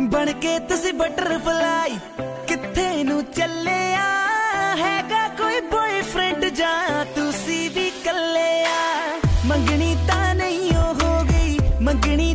ਬਣ ਕੇ ਤੁਸੀਂ ਬਟਰਫਲਾਈ ਕਿੱਥੇ ਨੂੰ ਚੱਲਿਆ? ਹੈਗਾ ਕੋਈ ਬॉयਫ੍ਰੈਂਡ ਜਾਂ ਤੁਸੀਂ ਵੀ ਕੱਲਿਆ? ਮੰਗਣੀ ਤਾਂ ਨਹੀਂ ਹੋ ਗਈ, ਮੰਗਣੀ